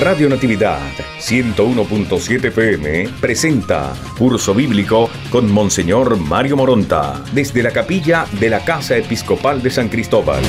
Radio Natividad 101.7 FM presenta Curso Bíblico con Monseñor Mario Moronta desde la capilla de la Casa Episcopal de San Cristóbal.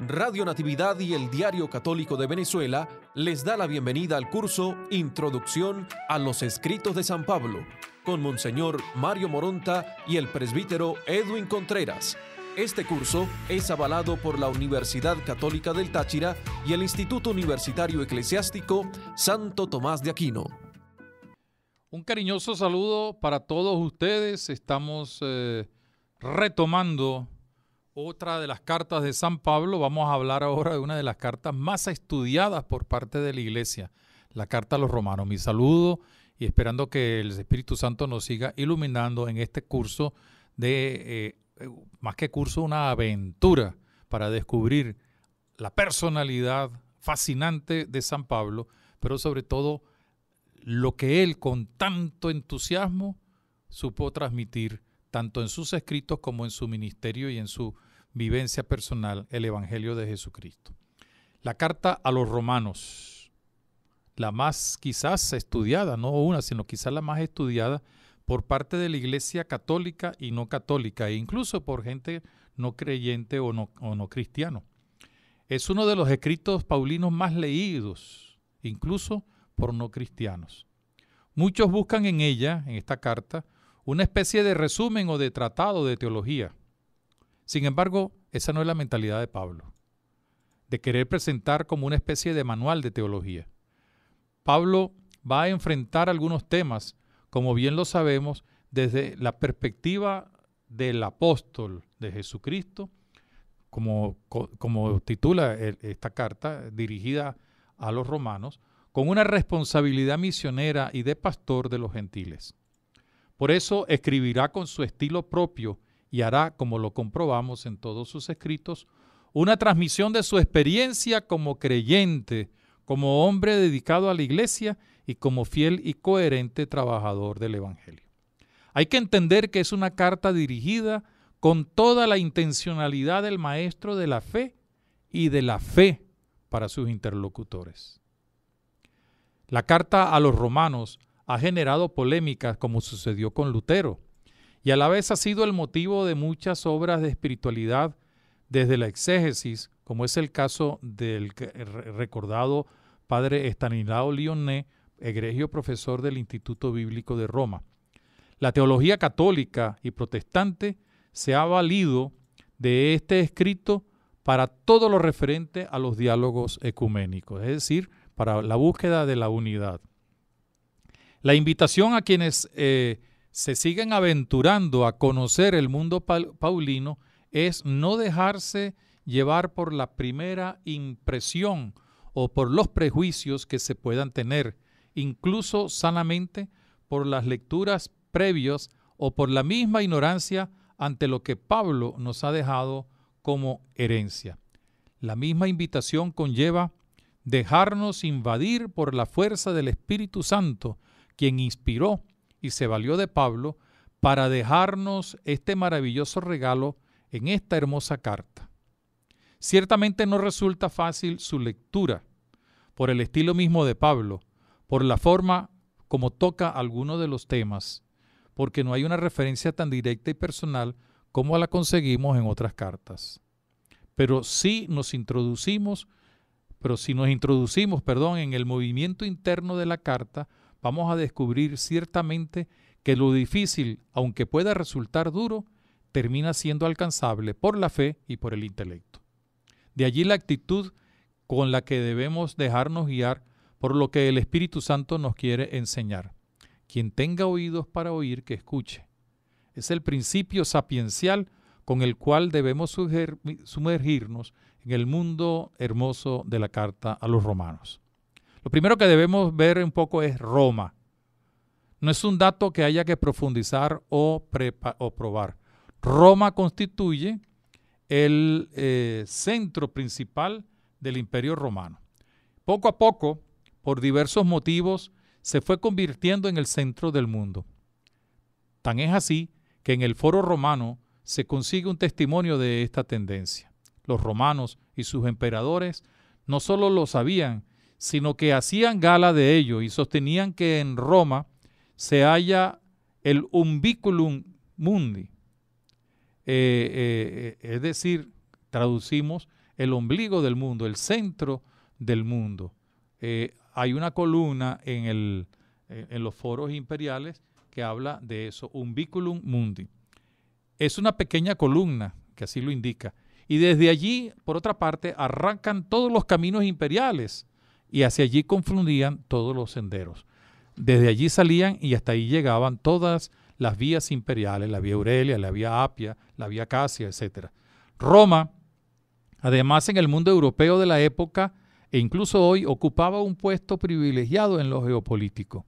Radio Natividad y el Diario Católico de Venezuela les da la bienvenida al curso Introducción a los Escritos de San Pablo con Monseñor Mario Moronta y el presbítero Edwin Contreras este curso es avalado por la Universidad Católica del Táchira y el Instituto Universitario Eclesiástico Santo Tomás de Aquino. Un cariñoso saludo para todos ustedes. Estamos eh, retomando otra de las cartas de San Pablo. Vamos a hablar ahora de una de las cartas más estudiadas por parte de la Iglesia, la carta a los romanos. Mi saludo y esperando que el Espíritu Santo nos siga iluminando en este curso de eh, más que curso, una aventura para descubrir la personalidad fascinante de San Pablo, pero sobre todo lo que él con tanto entusiasmo supo transmitir tanto en sus escritos como en su ministerio y en su vivencia personal, el Evangelio de Jesucristo. La carta a los romanos, la más quizás estudiada, no una, sino quizás la más estudiada por parte de la Iglesia católica y no católica, e incluso por gente no creyente o no, o no cristiano. Es uno de los escritos paulinos más leídos, incluso por no cristianos. Muchos buscan en ella, en esta carta, una especie de resumen o de tratado de teología. Sin embargo, esa no es la mentalidad de Pablo, de querer presentar como una especie de manual de teología. Pablo va a enfrentar algunos temas como bien lo sabemos, desde la perspectiva del apóstol de Jesucristo, como, como titula esta carta dirigida a los romanos, con una responsabilidad misionera y de pastor de los gentiles. Por eso escribirá con su estilo propio y hará, como lo comprobamos en todos sus escritos, una transmisión de su experiencia como creyente, como hombre dedicado a la iglesia y como fiel y coherente trabajador del Evangelio. Hay que entender que es una carta dirigida con toda la intencionalidad del maestro de la fe y de la fe para sus interlocutores. La carta a los romanos ha generado polémicas como sucedió con Lutero y a la vez ha sido el motivo de muchas obras de espiritualidad desde la exégesis, como es el caso del recordado padre Estanislao Lyonnais egregio profesor del Instituto Bíblico de Roma. La teología católica y protestante se ha valido de este escrito para todo lo referente a los diálogos ecuménicos, es decir, para la búsqueda de la unidad. La invitación a quienes eh, se siguen aventurando a conocer el mundo paulino es no dejarse llevar por la primera impresión o por los prejuicios que se puedan tener, incluso sanamente por las lecturas previas o por la misma ignorancia ante lo que Pablo nos ha dejado como herencia. La misma invitación conlleva dejarnos invadir por la fuerza del Espíritu Santo, quien inspiró y se valió de Pablo para dejarnos este maravilloso regalo en esta hermosa carta. Ciertamente no resulta fácil su lectura, por el estilo mismo de Pablo, por la forma como toca alguno de los temas, porque no hay una referencia tan directa y personal como la conseguimos en otras cartas. Pero sí nos introducimos, pero si nos introducimos, perdón, en el movimiento interno de la carta, vamos a descubrir ciertamente que lo difícil, aunque pueda resultar duro, termina siendo alcanzable por la fe y por el intelecto. De allí la actitud con la que debemos dejarnos guiar por lo que el Espíritu Santo nos quiere enseñar. Quien tenga oídos para oír, que escuche. Es el principio sapiencial con el cual debemos sumergirnos en el mundo hermoso de la carta a los romanos. Lo primero que debemos ver un poco es Roma. No es un dato que haya que profundizar o, probar. Roma constituye el eh, centro principal del imperio romano. Poco a poco, por diversos motivos, se fue convirtiendo en el centro del mundo. Tan es así que en el foro romano se consigue un testimonio de esta tendencia. Los romanos y sus emperadores no solo lo sabían, sino que hacían gala de ello y sostenían que en Roma se halla el umbiculum mundi, eh, eh, es decir, traducimos el ombligo del mundo, el centro del mundo. Eh, hay una columna en, el, en los foros imperiales que habla de eso, umbiculum mundi. Es una pequeña columna que así lo indica. Y desde allí, por otra parte, arrancan todos los caminos imperiales y hacia allí confundían todos los senderos. Desde allí salían y hasta ahí llegaban todas las vías imperiales, la vía Aurelia, la vía Apia, la vía Casia, etc. Roma, además en el mundo europeo de la época e incluso hoy, ocupaba un puesto privilegiado en lo geopolítico.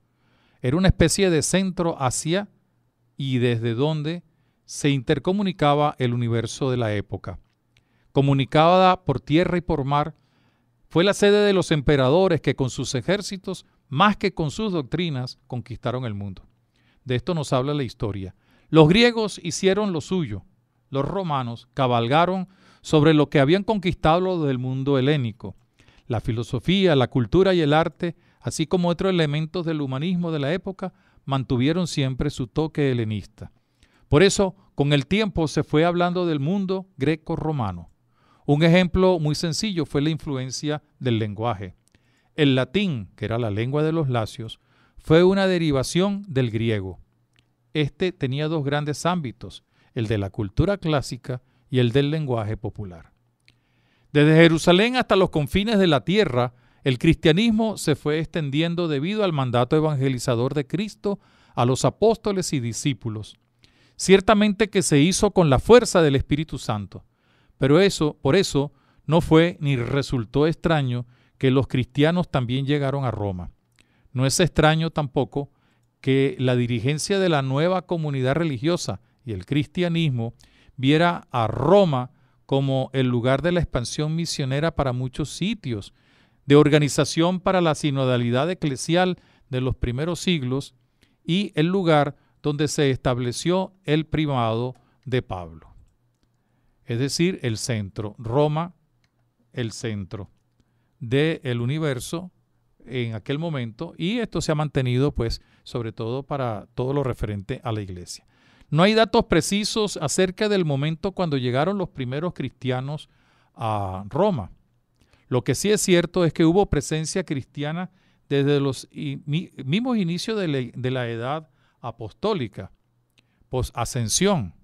Era una especie de centro hacia y desde donde se intercomunicaba el universo de la época. Comunicada por tierra y por mar, fue la sede de los emperadores que con sus ejércitos, más que con sus doctrinas, conquistaron el mundo. De esto nos habla la historia. Los griegos hicieron lo suyo. Los romanos cabalgaron sobre lo que habían conquistado del mundo helénico. La filosofía, la cultura y el arte, así como otros elementos del humanismo de la época, mantuvieron siempre su toque helenista. Por eso, con el tiempo se fue hablando del mundo greco-romano. Un ejemplo muy sencillo fue la influencia del lenguaje. El latín, que era la lengua de los lacios, fue una derivación del griego. Este tenía dos grandes ámbitos, el de la cultura clásica y el del lenguaje popular. Desde Jerusalén hasta los confines de la tierra, el cristianismo se fue extendiendo debido al mandato evangelizador de Cristo a los apóstoles y discípulos. Ciertamente que se hizo con la fuerza del Espíritu Santo, pero eso, por eso, no fue ni resultó extraño que los cristianos también llegaron a Roma. No es extraño tampoco que la dirigencia de la nueva comunidad religiosa y el cristianismo viera a Roma como el lugar de la expansión misionera para muchos sitios, de organización para la sinodalidad eclesial de los primeros siglos y el lugar donde se estableció el primado de Pablo. Es decir, el centro, Roma, el centro del universo en aquel momento y esto se ha mantenido pues sobre todo para todo lo referente a la iglesia. No hay datos precisos acerca del momento cuando llegaron los primeros cristianos a Roma. Lo que sí es cierto es que hubo presencia cristiana desde los mismos inicios de la, edad apostólica, post-ascensión,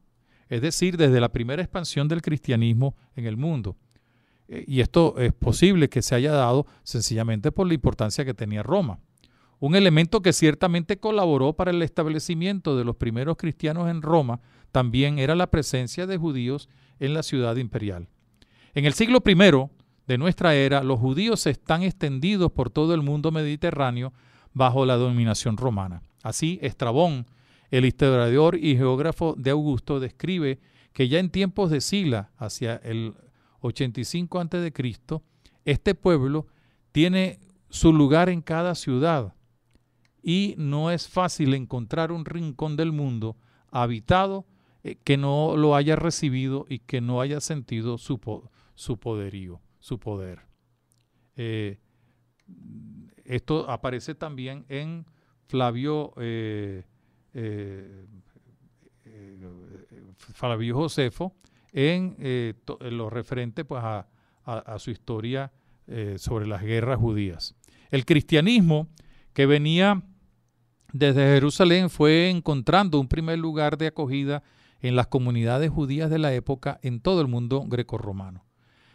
es decir, desde la primera expansión del cristianismo en el mundo. Eh, y esto es posible que se haya dado sencillamente por la importancia que tenía Roma. Un elemento que ciertamente colaboró para el establecimiento de los primeros cristianos en Roma también era la presencia de judíos en la ciudad imperial. En el siglo I de nuestra era, los judíos están extendidos por todo el mundo mediterráneo bajo la dominación romana. Así, Estrabón, el historiador y geógrafo de Augusto, describe que ya en tiempos de Sila, hacia el 85 a.C., este pueblo tiene su lugar en cada ciudad y no es fácil encontrar un rincón del mundo habitado eh, que no lo haya recibido y que no haya sentido su, su poderío, su poder. Eh, esto aparece también en Flavio, eh, Flavio Josefo, en lo referente pues, a, su historia sobre las guerras judías. El cristianismo que venía desde Jerusalén fue encontrando un primer lugar de acogida en las comunidades judías de la época en todo el mundo grecorromano.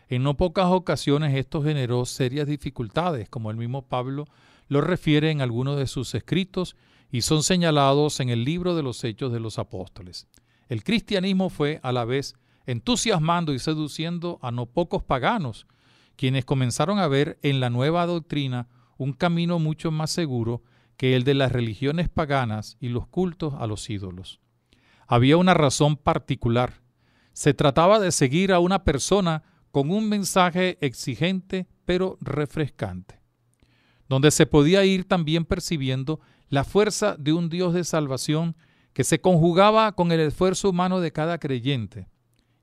En no pocas ocasiones esto generó serias dificultades, como el mismo Pablo lo refiere en algunos de sus escritos y son señalados en el libro de los Hechos de los Apóstoles. El cristianismo fue a la vez entusiasmando y seduciendo a no pocos paganos, quienes comenzaron a ver en la nueva doctrina un camino mucho más seguro que el de las religiones paganas y los cultos a los ídolos. Había una razón particular. Se trataba de seguir a una persona con un mensaje exigente pero refrescante, donde se podía ir también percibiendo la fuerza de un Dios de salvación que se conjugaba con el esfuerzo humano de cada creyente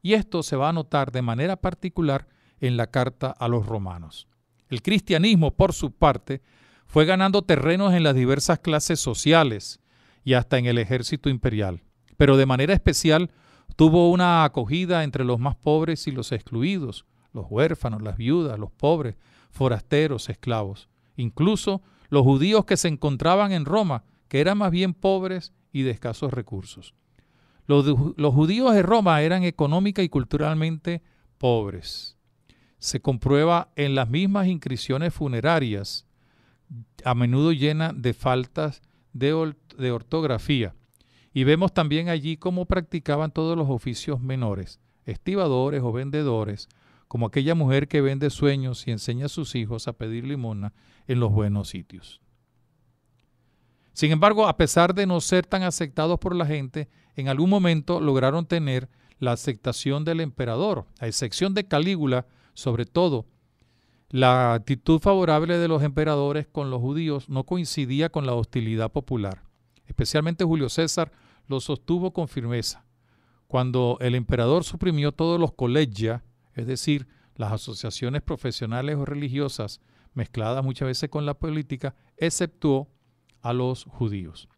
y esto se va a notar de manera particular en la carta a los romanos. El cristianismo, por su parte, fue ganando terrenos en las diversas clases sociales y hasta en el ejército imperial, pero de manera especial tuvo una acogida entre los más pobres y los excluidos, los huérfanos, las viudas, los pobres, forasteros, esclavos, incluso los judíos que se encontraban en Roma, que eran más bien pobres y de escasos recursos. Los, judíos de Roma eran económica y culturalmente pobres. Se comprueba en las mismas inscripciones funerarias, a menudo llenas de faltas de, ortografía. Y vemos también allí cómo practicaban todos los oficios menores, estibadores o vendedores, como aquella mujer que vende sueños y enseña a sus hijos a pedir limona en los buenos sitios. Sin embargo, a pesar de no ser tan aceptados por la gente, en algún momento lograron tener la aceptación del emperador, a excepción de Calígula, sobre todo. La actitud favorable de los emperadores con los judíos no coincidía con la hostilidad popular. Especialmente Julio César lo sostuvo con firmeza. Cuando el emperador suprimió todos los colegia, es decir, las asociaciones profesionales o religiosas mezcladas muchas veces con la política, exceptuó a los judíos.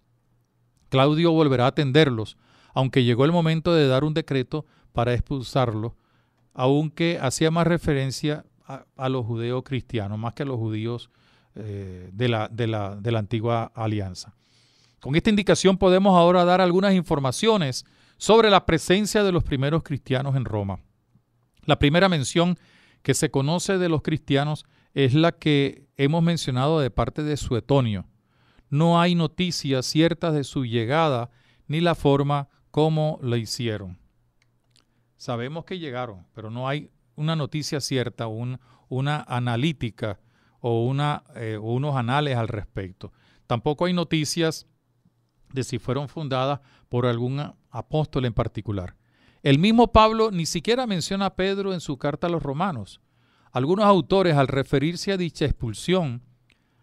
Claudio volverá a atenderlos, aunque llegó el momento de dar un decreto para expulsarlo, aunque hacía más referencia a, los judíos cristianos, más que a los judíos eh, de, la, de, la, de la antigua alianza. Con esta indicación podemos ahora dar algunas informaciones sobre la presencia de los primeros cristianos en Roma. La primera mención que se conoce de los cristianos es la que hemos mencionado de parte de Suetonio. No hay noticias ciertas de su llegada ni la forma como lo hicieron. Sabemos que llegaron, pero no hay una noticia cierta, una analítica o una, eh, unos anales al respecto. Tampoco hay noticias de si fueron fundadas por algún apóstol en particular. El mismo Pablo ni siquiera menciona a Pedro en su carta a los romanos. Algunos autores, al referirse a dicha expulsión,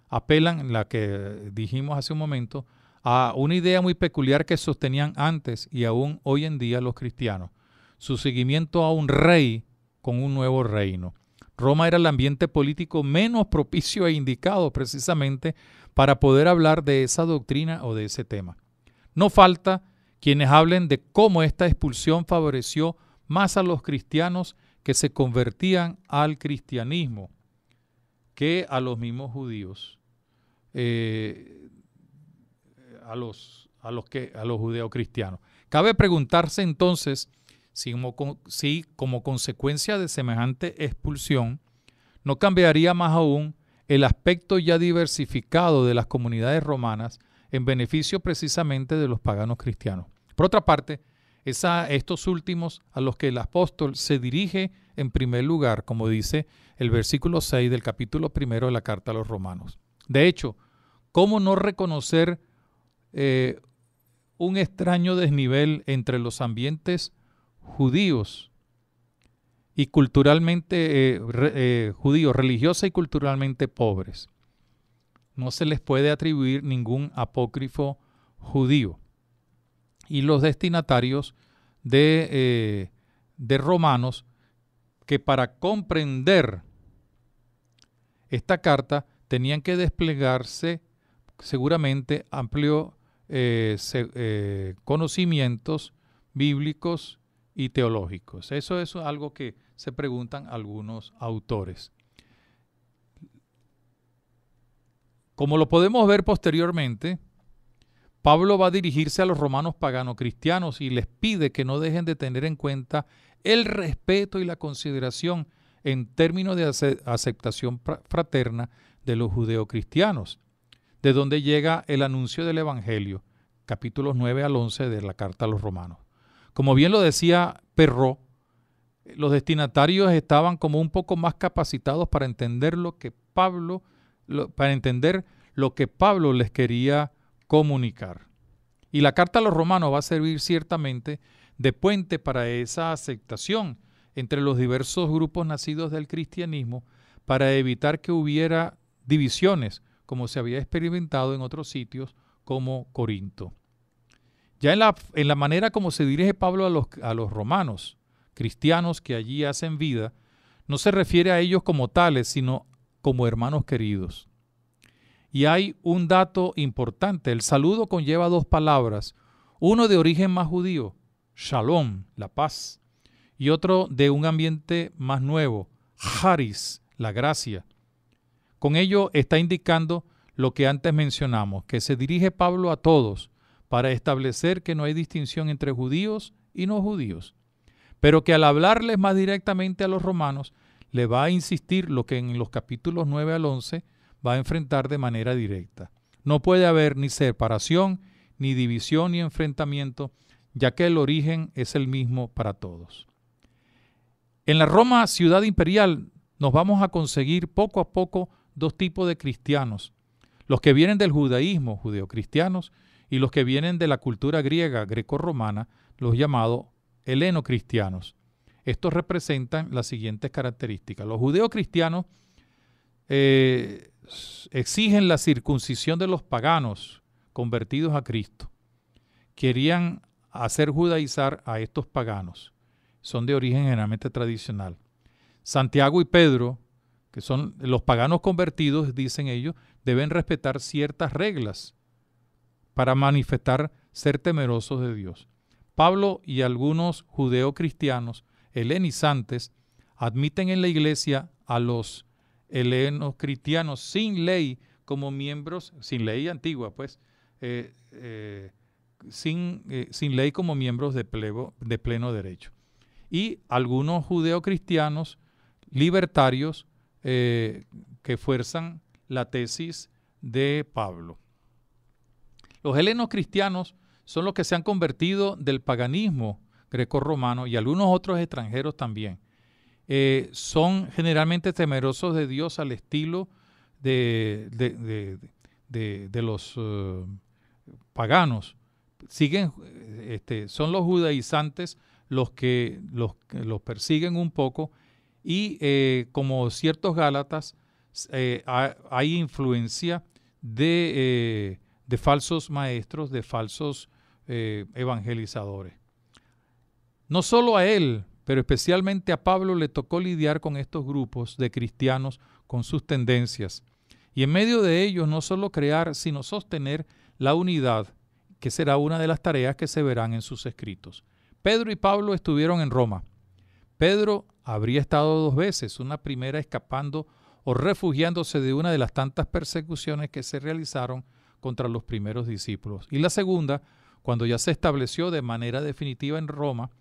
apelan, la que dijimos hace un momento, a una idea muy peculiar que sostenían antes y aún hoy en día los cristianos, su seguimiento a un rey con un nuevo reino. Roma era el ambiente político menos propicio e indicado precisamente para poder hablar de esa doctrina o de ese tema. No falta quienes hablen de cómo esta expulsión favoreció más a los cristianos que se convertían al cristianismo que a los mismos judíos, eh, a, los, a, los que, a los judeocristianos. Cabe preguntarse entonces si como consecuencia de semejante expulsión no cambiaría más aún el aspecto ya diversificado de las comunidades romanas en beneficio precisamente de los paganos cristianos. Por otra parte, es a estos últimos a los que el apóstol se dirige en primer lugar, como dice el versículo 6 del capítulo primero de la carta a los romanos. De hecho, ¿cómo no reconocer eh, un extraño desnivel entre los ambientes judíos y culturalmente eh, eh, judíos, religiosa y culturalmente pobres? No se les puede atribuir ningún apócrifo judío y los destinatarios de, eh, de Romanos que para comprender esta carta tenían que desplegarse seguramente amplios eh, conocimientos bíblicos y teológicos. Eso es algo que se preguntan algunos autores. Como lo podemos ver posteriormente, Pablo va a dirigirse a los romanos paganos cristianos y les pide que no dejen de tener en cuenta el respeto y la consideración en términos de aceptación fraterna de los judeocristianos, de donde llega el anuncio del Evangelio, capítulos 9 al 11 de la carta a los romanos. Como bien lo decía Perro, los destinatarios estaban como un poco más capacitados para entender lo que Pablo, para entender lo que Pablo les quería comunicar. Y la carta a los romanos va a servir ciertamente de puente para esa aceptación entre los diversos grupos nacidos del cristianismo para evitar que hubiera divisiones como se había experimentado en otros sitios como Corinto. Ya en la, en la manera como se dirige Pablo a los, a los romanos, cristianos que allí hacen vida, no se refiere a ellos como tales, sino como hermanos queridos. Y hay un dato importante, el saludo conlleva dos palabras, uno de origen más judío, shalom, la paz, y otro de un ambiente más nuevo, haris, la gracia. Con ello está indicando lo que antes mencionamos, que se dirige Pablo a todos para establecer que no hay distinción entre judíos y no judíos, pero que al hablarles más directamente a los romanos, le va a insistir lo que en los capítulos 9 al 11 va a enfrentar de manera directa. No puede haber ni separación, ni división, ni enfrentamiento, ya que el origen es el mismo para todos. En la Roma ciudad imperial nos vamos a conseguir poco a poco dos tipos de cristianos, los que vienen del judaísmo, judeocristianos, y los que vienen de la cultura griega, greco-romana, los llamados heleno-cristianos. Estos representan las siguientes características. Los judeocristianos eh, exigen la circuncisión de los paganos convertidos a Cristo. Querían hacer judaizar a estos paganos. Son de origen generalmente tradicional. Santiago y Pedro, que son los paganos convertidos, dicen ellos, deben respetar ciertas reglas para manifestar ser temerosos de Dios. Pablo y algunos judeocristianos helenizantes admiten en la iglesia a los helenos cristianos sin ley como miembros, sin ley antigua, pues, eh, eh, sin, eh, sin, ley como miembros de, de pleno derecho. Y algunos judeocristianos libertarios que fuerzan la tesis de Pablo. Los helenos cristianos son los que se han convertido del paganismo greco-romano y algunos otros extranjeros también. Eh, son generalmente temerosos de Dios al estilo de, de, los eh, paganos. Siguen, este, son los judaizantes los que los, persiguen un poco y eh, como ciertos gálatas hay influencia de de falsos maestros, de falsos eh, evangelizadores. No solo a él, pero especialmente a Pablo le tocó lidiar con estos grupos de cristianos con sus tendencias. Y en medio de ellos no solo crear, sino sostener la unidad, que será una de las tareas que se verán en sus escritos. Pedro y Pablo estuvieron en Roma. Pedro habría estado dos veces, una primera escapando o refugiándose de una de las tantas persecuciones que se realizaron contra los primeros discípulos. Y la segunda, cuando ya se estableció de manera definitiva en Roma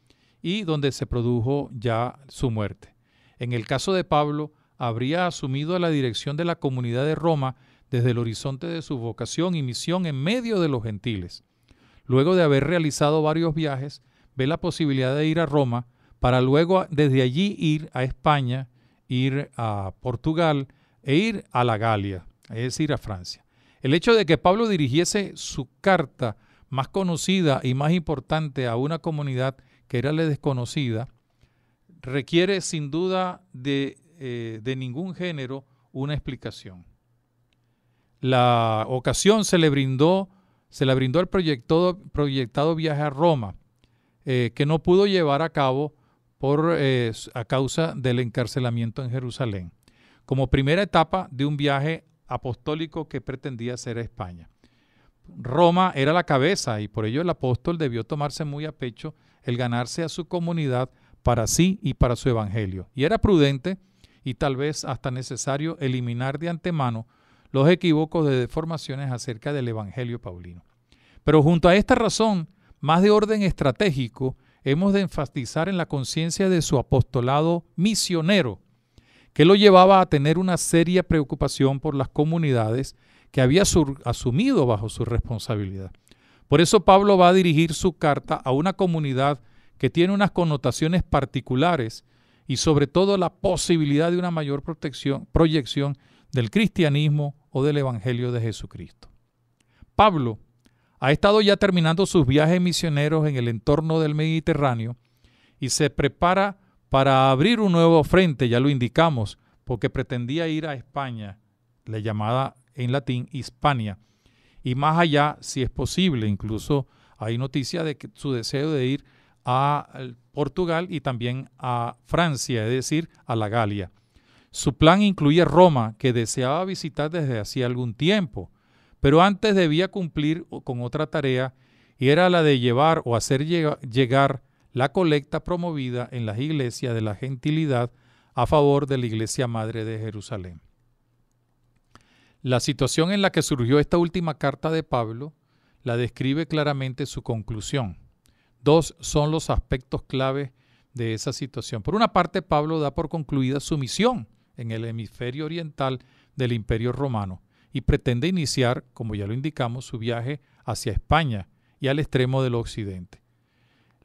y donde se produjo ya su muerte. En el caso de Pablo, habría asumido la dirección de la comunidad de Roma desde el horizonte de su vocación y misión en medio de los gentiles. Luego de haber realizado varios viajes, ve la posibilidad de ir a Roma para luego desde allí ir a España, ir a Portugal e ir a la Galia, es decir, a Francia. El hecho de que Pablo dirigiese su carta más conocida y más importante a una comunidad que era la desconocida, requiere sin duda de, eh, de ningún género una explicación. La ocasión se le brindó, se le brindó el proyectado, proyectado viaje a Roma, eh, que no pudo llevar a cabo por, eh, a causa del encarcelamiento en Jerusalén, como primera etapa de un viaje apostólico que pretendía ser España. Roma era la cabeza y por ello el apóstol debió tomarse muy a pecho el ganarse a su comunidad para sí y para su evangelio. Y era prudente y tal vez hasta necesario eliminar de antemano los equívocos de deformaciones acerca del evangelio paulino. Pero junto a esta razón, más de orden estratégico, hemos de enfatizar en la conciencia de su apostolado misionero que lo llevaba a tener una seria preocupación por las comunidades que había asumido bajo su responsabilidad. Por eso Pablo va a dirigir su carta a una comunidad que tiene unas connotaciones particulares y sobre todo la posibilidad de una mayor protección, proyección del cristianismo o del Evangelio de Jesucristo. Pablo ha estado ya terminando sus viajes misioneros en el entorno del Mediterráneo y se prepara para abrir un nuevo frente, ya lo indicamos, porque pretendía ir a España, la llamada en latín Hispania, y más allá, si es posible, incluso hay noticia de que su deseo de ir a Portugal y también a Francia, es decir, a la Galia. Su plan incluía Roma, que deseaba visitar desde hacía algún tiempo, pero antes debía cumplir con otra tarea y era la de llevar o hacer llegar la colecta promovida en las iglesias de la gentilidad a favor de la Iglesia Madre de Jerusalén. La situación en la que surgió esta última carta de Pablo la describe claramente su conclusión. Dos son los aspectos clave de esa situación. Por una parte, Pablo da por concluida su misión en el hemisferio oriental del Imperio Romano y pretende iniciar, como ya lo indicamos, su viaje hacia España y al extremo del occidente.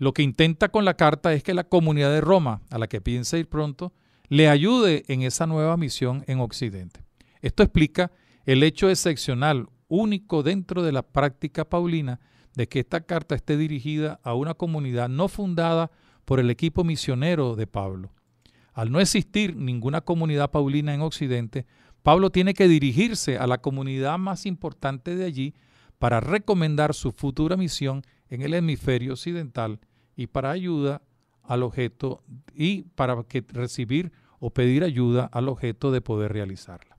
Lo que intenta con la carta es que la comunidad de Roma, a la que piensa ir pronto, le ayude en esa nueva misión en Occidente. Esto explica el hecho excepcional, único dentro de la práctica paulina, de que esta carta esté dirigida a una comunidad no fundada por el equipo misionero de Pablo. Al no existir ninguna comunidad paulina en Occidente, Pablo tiene que dirigirse a la comunidad más importante de allí para recomendar su futura misión en el hemisferio occidental y para ayuda al objeto y para que recibir o pedir ayuda al objeto de poder realizarla.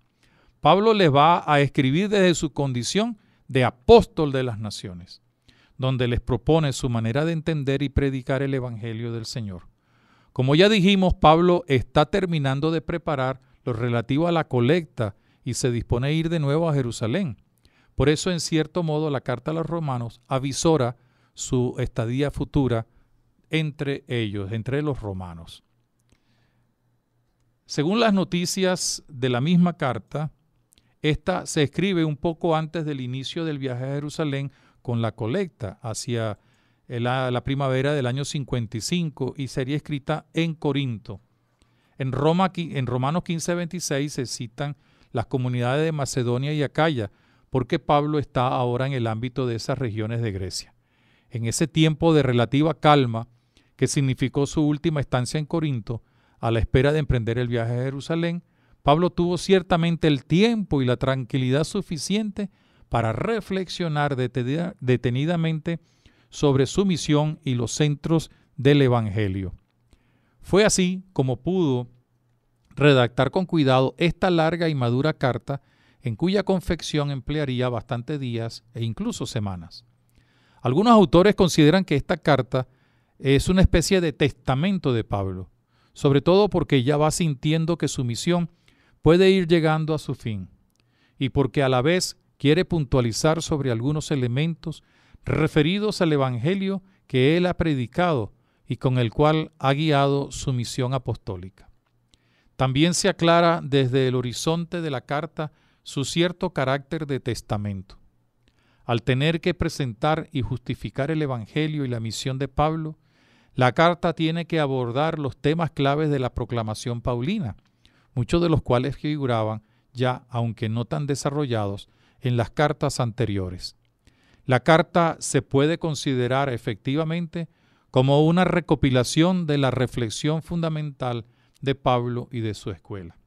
Pablo les va a escribir desde su condición de apóstol de las naciones donde les propone su manera de entender y predicar el Evangelio del Señor. Como ya dijimos, Pablo está terminando de preparar lo relativo a la colecta y se dispone a ir de nuevo a Jerusalén. Por eso, en cierto modo, la carta a los romanos avisora su estadía futura entre ellos, entre los romanos. Según las noticias de la misma carta, esta se escribe un poco antes del inicio del viaje a Jerusalén con la colecta hacia la, primavera del año 55 y sería escrita en Corinto. En, Roma, en Romanos 15, 26 se citan las comunidades de Macedonia y Acaya, porque Pablo está ahora en el ámbito de esas regiones de Grecia. En ese tiempo de relativa calma, que significó su última estancia en Corinto, a la espera de emprender el viaje a Jerusalén, Pablo tuvo ciertamente el tiempo y la tranquilidad suficiente para reflexionar detenidamente sobre su misión y los centros del Evangelio. Fue así como pudo redactar con cuidado esta larga y madura carta en cuya confección emplearía bastantes días e incluso semanas. Algunos autores consideran que esta carta es una especie de testamento de Pablo, sobre todo porque ya va sintiendo que su misión puede ir llegando a su fin y porque a la vez quiere puntualizar sobre algunos elementos referidos al Evangelio que él ha predicado y con el cual ha guiado su misión apostólica. También se aclara desde el horizonte de la carta su cierto carácter de testamento. Al tener que presentar y justificar el Evangelio y la misión de Pablo, la carta tiene que abordar los temas claves de la proclamación paulina, muchos de los cuales figuraban ya, aunque no tan desarrollados, en las cartas anteriores. La carta se puede considerar efectivamente como una recopilación de la reflexión fundamental de Pablo y de su escuela.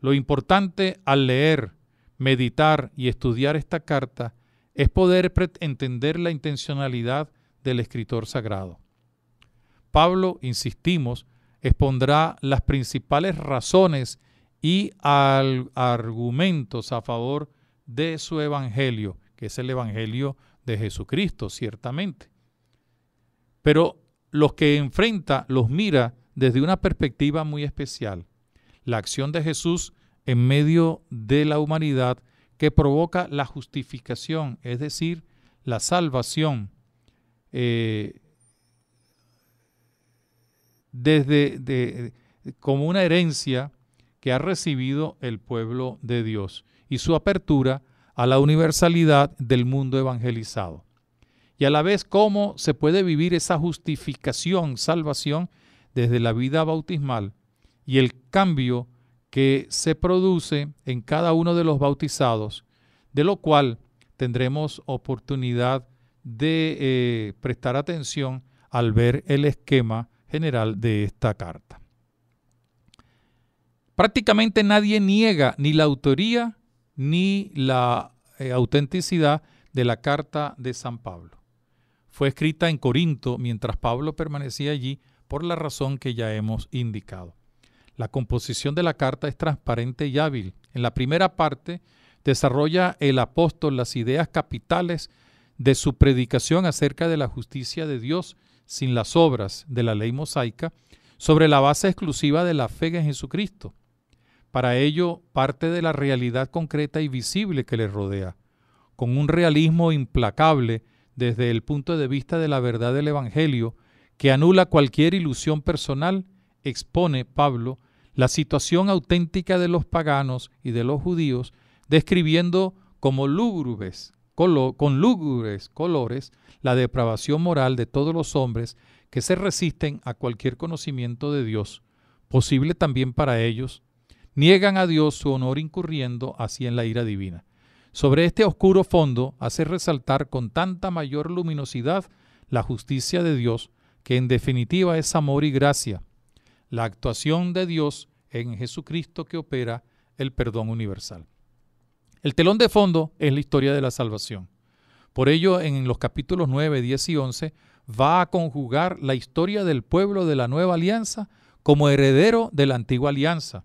Lo importante al leer, meditar y estudiar esta carta es poder entender la intencionalidad del escritor sagrado. Pablo, insistimos, expondrá las principales razones y argumentos a favor de su evangelio, que es el evangelio de Jesucristo, ciertamente. Pero los que enfrenta los mira desde una perspectiva muy especial. La acción de Jesús en medio de la humanidad que provoca la justificación, es decir, la salvación, eh, desde como una herencia que ha recibido el pueblo de Dios y su apertura a la universalidad del mundo evangelizado. Y a la vez cómo se puede vivir esa justificación, salvación, desde la vida bautismal y el cambio que se produce en cada uno de los bautizados, de lo cual tendremos oportunidad de eh, prestar atención al ver el esquema general de esta carta. Prácticamente nadie niega ni la autoría ni la eh, autenticidad de la carta de San Pablo. Fue escrita en Corinto mientras Pablo permanecía allí por la razón que ya hemos indicado. La composición de la carta es transparente y hábil. En la primera parte desarrolla el apóstol las ideas capitales de su predicación acerca de la justicia de Dios sin las obras de la ley mosaica sobre la base exclusiva de la fe en Jesucristo. Para ello parte de la realidad concreta y visible que le rodea, con un realismo implacable desde el punto de vista de la verdad del Evangelio, que anula cualquier ilusión personal, expone Pablo la situación auténtica de los paganos y de los judíos, describiendo como lúgubres, con lúgubres colores la depravación moral de todos los hombres que se resisten a cualquier conocimiento de Dios, posible también para ellos, niegan a Dios su honor incurriendo así en la ira divina. Sobre este oscuro fondo hace resaltar con tanta mayor luminosidad la justicia de Dios, que en definitiva es amor y gracia, la actuación de Dios en Jesucristo que opera el perdón universal. El telón de fondo es la historia de la salvación. Por ello, en los capítulos 9, 10 y 11, va a conjugar la historia del pueblo de la nueva alianza como heredero de la antigua alianza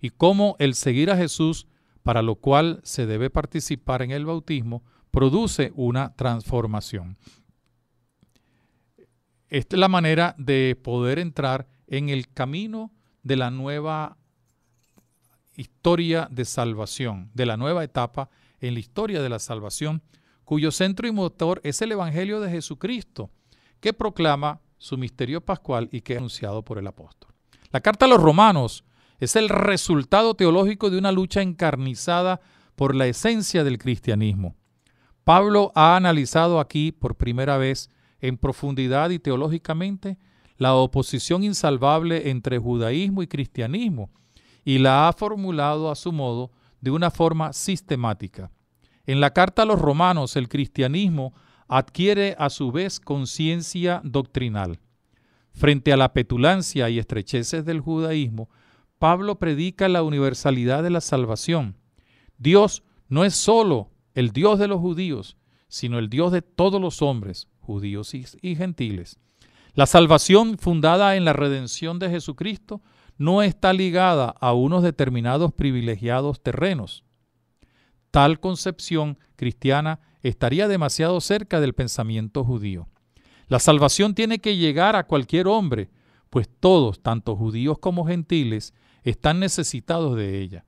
y cómo el seguir a Jesús, para lo cual se debe participar en el bautismo, produce una transformación. Esta es la manera de poder entrar en el camino de la nueva historia de salvación, de la nueva etapa en la historia de la salvación, cuyo centro y motor es el Evangelio de Jesucristo, que proclama su misterio pascual y que es anunciado por el apóstol. La carta a los romanos es el resultado teológico de una lucha encarnizada por la esencia del cristianismo. Pablo ha analizado aquí por primera vez en profundidad y teológicamente la oposición insalvable entre judaísmo y cristianismo y la ha formulado a su modo de una forma sistemática. En la carta a los romanos el cristianismo adquiere a su vez conciencia doctrinal. Frente a la petulancia y estrecheces del judaísmo, Pablo predica la universalidad de la salvación. Dios no es sólo el Dios de los judíos, sino el Dios de todos los hombres, judíos y, gentiles. La salvación fundada en la redención de Jesucristo no está ligada a unos determinados privilegiados terrenos. Tal concepción cristiana estaría demasiado cerca del pensamiento judío. La salvación tiene que llegar a cualquier hombre, pues todos, tanto judíos como gentiles, están necesitados de ella.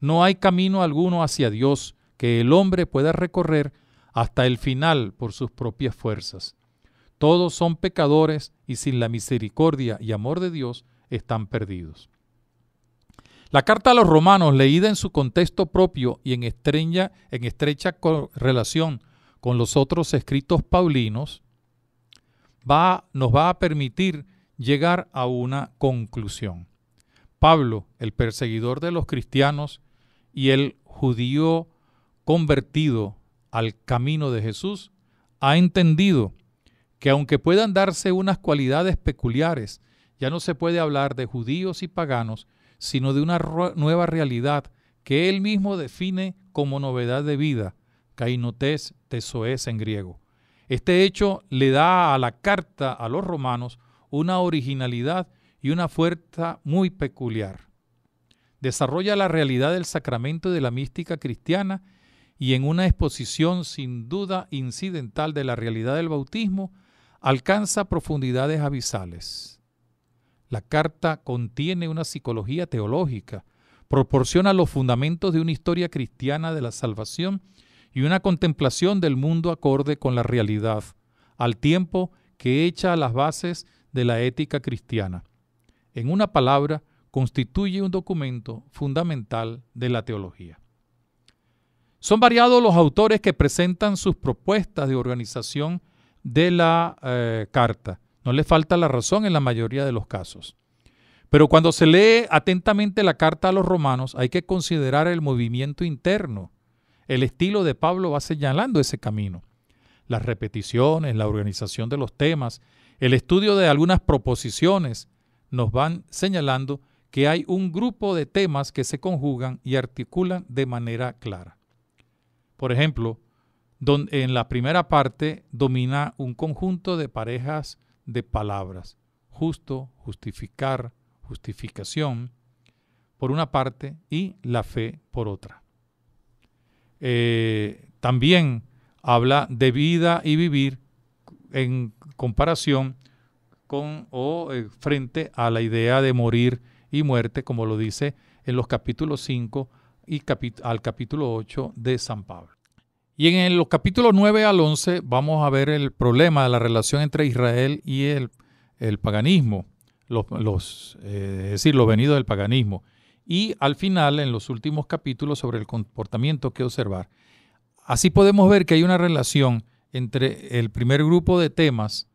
No hay camino alguno hacia Dios que el hombre pueda recorrer hasta el final por sus propias fuerzas. Todos son pecadores y sin la misericordia y amor de Dios están perdidos. La carta a los romanos, leída en su contexto propio y en estrecha, en estrecha relación con los otros escritos paulinos, va, nos va a permitir llegar a una conclusión. Pablo, el perseguidor de los cristianos y el judío convertido al camino de Jesús, ha entendido que aunque puedan darse unas cualidades peculiares, ya no se puede hablar de judíos y paganos, sino de una nueva realidad que él mismo define como novedad de vida, kainotes tesoes en griego. Este hecho le da a la carta a los romanos una originalidad y una fuerza muy peculiar. Desarrolla la realidad del sacramento de la mística cristiana y en una exposición sin duda incidental de la realidad del bautismo, alcanza profundidades abisales. La carta contiene una psicología teológica, proporciona los fundamentos de una historia cristiana de la salvación y una contemplación del mundo acorde con la realidad, al tiempo que echa las bases de la ética cristiana. En una palabra, constituye un documento fundamental de la teología. Son variados los autores que presentan sus propuestas de organización de la eh, carta. No le falta la razón en la mayoría de los casos. Pero cuando se lee atentamente la carta a los romanos, hay que considerar el movimiento interno. El estilo de Pablo va señalando ese camino. Las repeticiones, la organización de los temas, el estudio de algunas proposiciones nos van señalando que hay un grupo de temas que se conjugan y articulan de manera clara. Por ejemplo, en la primera parte domina un conjunto de parejas de palabras, justo, justificar, justificación, por una parte y la fe por otra. Eh, también habla de vida y vivir en comparación con o eh, frente a la idea de morir y muerte, como lo dice en los capítulos 5 y al capítulo 8 de San Pablo. Y en los capítulos 9 al 11 vamos a ver el problema de la relación entre Israel y el, paganismo, los, eh, es decir, lo venido del paganismo. Y al final, en los últimos capítulos, sobre el comportamiento que observar. Así podemos ver que hay una relación entre el primer grupo de temas,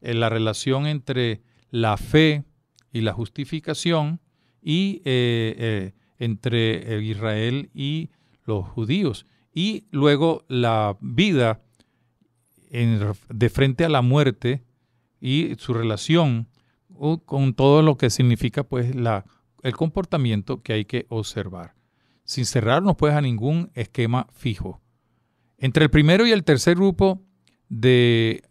eh, la relación entre la fe y la justificación, y eh, entre Israel y los judíos. Y luego la vida de frente a la muerte y su relación con todo lo que significa pues la, el comportamiento que hay que observar, sin cerrarnos pues a ningún esquema fijo. Entre el primero y el tercer grupo de,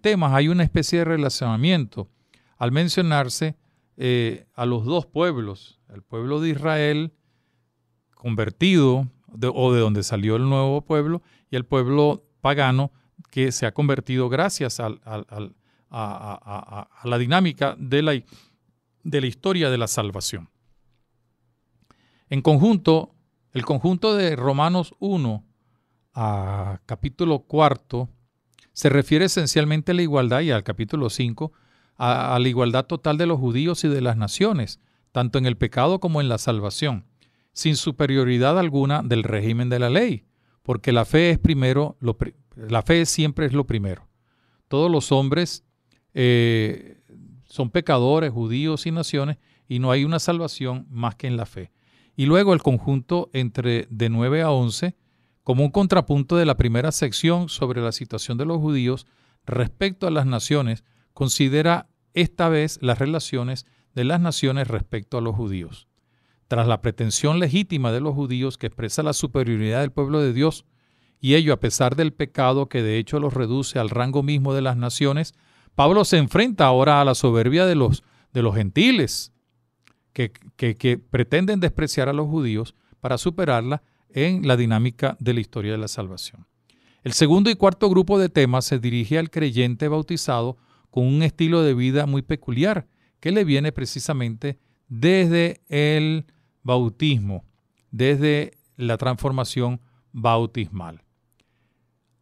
temas hay una especie de relacionamiento al mencionarse eh, a los dos pueblos, el pueblo de Israel convertido o de donde salió el nuevo pueblo y el pueblo pagano que se ha convertido gracias a, la dinámica de la, de la historia de la salvación. En conjunto, el conjunto de Romanos 1 a capítulo cuarto se refiere esencialmente a la igualdad y al capítulo 5 a la igualdad total de los judíos y de las naciones, tanto en el pecado como en la salvación, sin superioridad alguna del régimen de la ley, porque la fe es primero, la fe siempre es lo primero. Todos los hombres eh, son pecadores, judíos y naciones, y no hay una salvación más que en la fe. Y luego el conjunto entre de 9 a 11, como un contrapunto de la primera sección sobre la situación de los judíos respecto a las naciones, considera esta vez las relaciones de las naciones respecto a los judíos. Tras la pretensión legítima de los judíos que expresa la superioridad del pueblo de Dios, y ello a pesar del pecado que de hecho los reduce al rango mismo de las naciones, Pablo se enfrenta ahora a la soberbia de los, de los gentiles, que, que pretenden despreciar a los judíos para superarla en la dinámica de la historia de la salvación. El segundo y cuarto grupo de temas se dirige al creyente bautizado con un estilo de vida muy peculiar que le viene precisamente desde el bautismo, desde la transformación bautismal.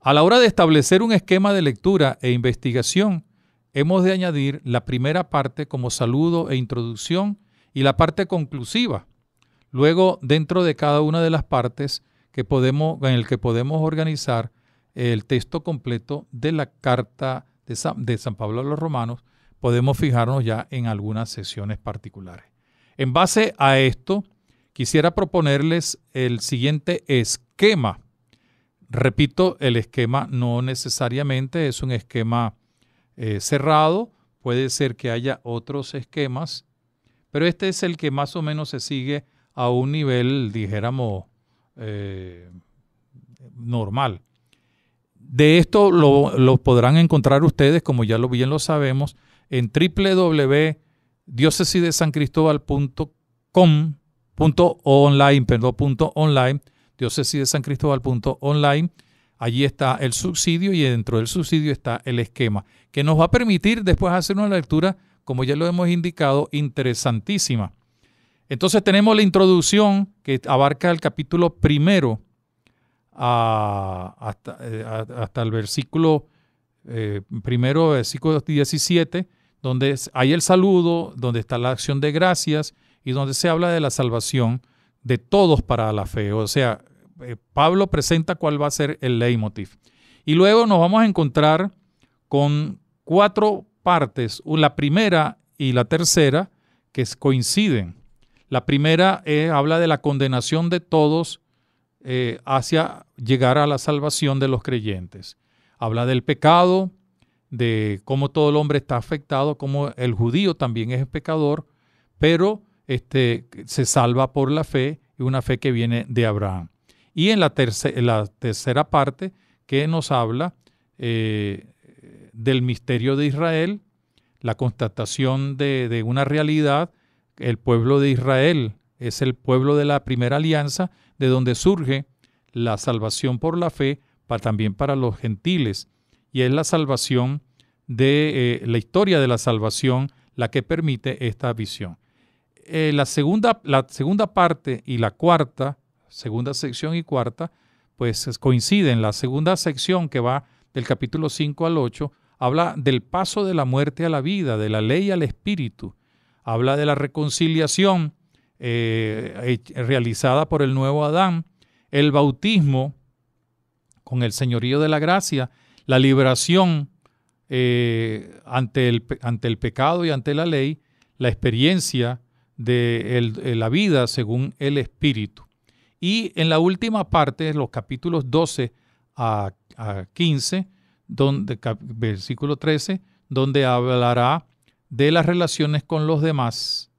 A la hora de establecer un esquema de lectura e investigación, hemos de añadir la primera parte como saludo e introducción y la parte conclusiva. Luego, dentro de cada una de las partes que podemos, en el que podemos organizar el texto completo de la carta de San, de San Pablo a los Romanos, podemos fijarnos ya en algunas sesiones particulares. En base a esto, quisiera proponerles el siguiente esquema. Repito, el esquema no necesariamente es un esquema eh, cerrado, puede ser que haya otros esquemas, pero este es el que más o menos se sigue a un nivel, dijéramos, eh, normal. De esto lo, lo, podrán encontrar ustedes, como ya lo bien lo sabemos, en www.diocesidesancristóbal.com online, perdón, punto online, diocesidesancristóbal.online. Allí está el subsidio y dentro del subsidio está el esquema, que nos va a permitir después hacer una lectura, como ya lo hemos indicado, interesantísima. Entonces tenemos la introducción que abarca el capítulo primero hasta, eh, hasta, el versículo eh, primero, versículo 17, donde hay el saludo, donde está la acción de gracias y donde se habla de la salvación de todos para la fe. O sea, eh, Pablo presenta cuál va a ser el leitmotiv. Y luego nos vamos a encontrar con cuatro partes, la primera y la tercera, que coinciden. La primera eh, habla de la condenación de todos eh, hacia llegar a la salvación de los creyentes. Habla del pecado, de cómo todo el hombre está afectado, cómo el judío también es pecador, pero este, se salva por la fe una fe que viene de Abraham. Y en la, la tercera parte que nos habla eh, del misterio de Israel, la constatación de, una realidad, el pueblo de Israel es el pueblo de la primera alianza, de donde surge la salvación por la fe para, también para los gentiles. Y es la salvación de eh, la historia de la salvación la que permite esta visión. Eh, la, segunda, la segunda parte y la cuarta, segunda sección y cuarta, pues coinciden. La segunda sección que va del capítulo 5 al 8 habla del paso de la muerte a la vida, de la ley al espíritu. Habla de la reconciliación eh, realizada por el nuevo Adán, el bautismo con el señorío de la gracia, la liberación eh, ante, el, ante, el, pecado y ante la ley, la experiencia de, la vida según el Espíritu. Y en la última parte, los capítulos 12 a, 15, donde, versículo 13, donde hablará de las relaciones con los demás,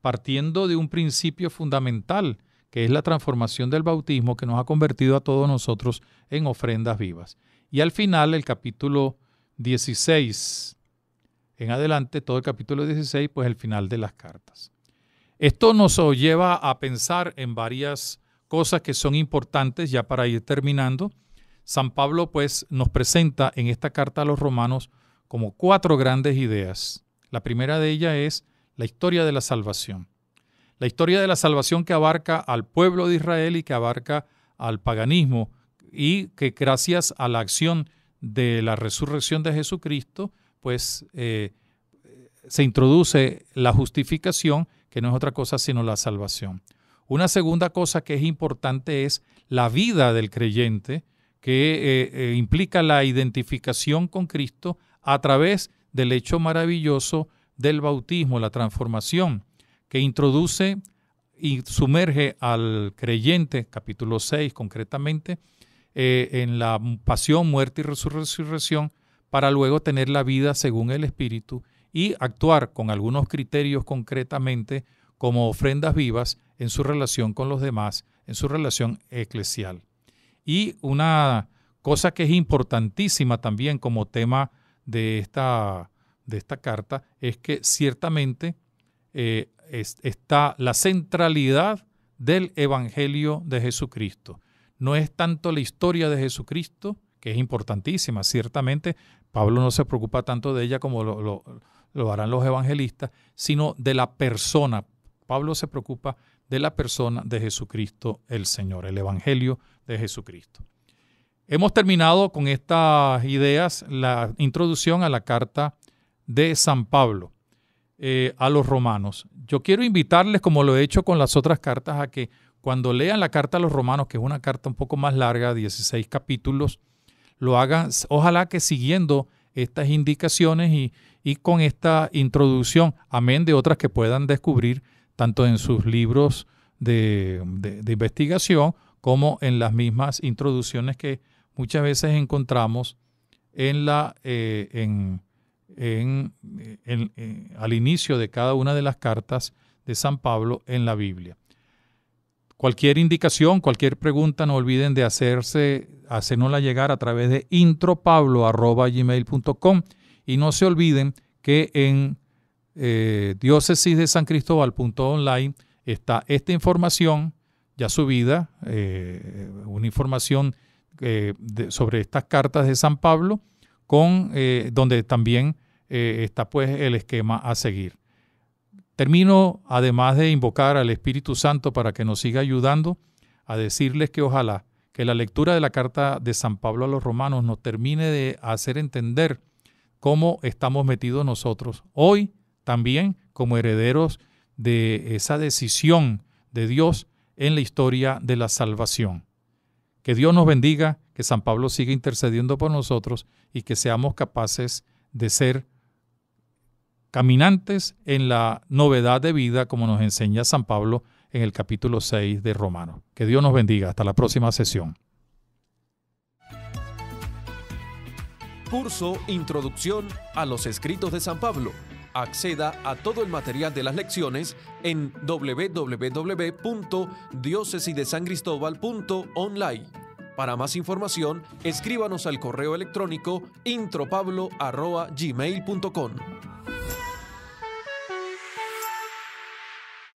partiendo de un principio fundamental, que es la transformación del bautismo que nos ha convertido a todos nosotros en ofrendas vivas. Y al final, el capítulo 16 en adelante, todo el capítulo 16, pues el final de las cartas. Esto nos lleva a pensar en varias cosas que son importantes ya para ir terminando. San Pablo pues nos presenta en esta carta a los romanos como cuatro grandes ideas. La primera de ellas es la historia de la salvación. La historia de la salvación que abarca al pueblo de Israel y que abarca al paganismo y que gracias a la acción de la resurrección de Jesucristo, pues eh, se introduce la justificación, que no es otra cosa sino la salvación. Una segunda cosa que es importante es la vida del creyente, que eh, eh, implica la identificación con Cristo a través del hecho maravilloso del bautismo, la transformación, que introduce y sumerge al creyente, capítulo 6 concretamente, eh, en la pasión, muerte y resurrección, para luego tener la vida según el Espíritu y actuar con algunos criterios concretamente como ofrendas vivas en su relación con los demás, en su relación eclesial. Y una cosa que es importantísima también como tema de esta, de esta carta es que ciertamente eh, está la centralidad del Evangelio de Jesucristo no es tanto la historia de Jesucristo, que es importantísima, ciertamente. Pablo no se preocupa tanto de ella como lo, harán los evangelistas, sino de la persona. Pablo se preocupa de la persona de Jesucristo el Señor, el Evangelio de Jesucristo. Hemos terminado con estas ideas la introducción a la carta de San Pablo eh, a los romanos. Yo quiero invitarles, como lo he hecho con las otras cartas, a que cuando lean la carta a los romanos, que es una carta un poco más larga, 16 capítulos, lo hagan, ojalá que siguiendo estas indicaciones y, con esta introducción, amén de otras que puedan descubrir tanto en sus libros de, investigación como en las mismas introducciones que muchas veces encontramos en la, eh, en, eh, al inicio de cada una de las cartas de San Pablo en la Biblia. Cualquier indicación, cualquier pregunta, no olviden de hacerse, hacernosla llegar a través de intropablo.gmail.com y no se olviden que en eh, diócesis de San Cristóbal.online está esta información ya subida, eh, una información eh, sobre estas cartas de San Pablo, con, donde también está pues el esquema a seguir. Termino, además de invocar al Espíritu Santo para que nos siga ayudando, a decirles que ojalá que la lectura de la carta de San Pablo a los romanos nos termine de hacer entender cómo estamos metidos nosotros hoy también como herederos de esa decisión de Dios en la historia de la salvación. Que Dios nos bendiga, que San Pablo siga intercediendo por nosotros y que seamos capaces de ser caminantes en la novedad de vida, como nos enseña San Pablo en el capítulo 6 de Romanos. Que Dios nos bendiga. Hasta la próxima sesión. Curso Introducción a los Escritos de San Pablo. Acceda a todo el material de las lecciones en www.diocesidesancristobal.online. Para más información, escríbanos al correo electrónico intropablo.gmail.com.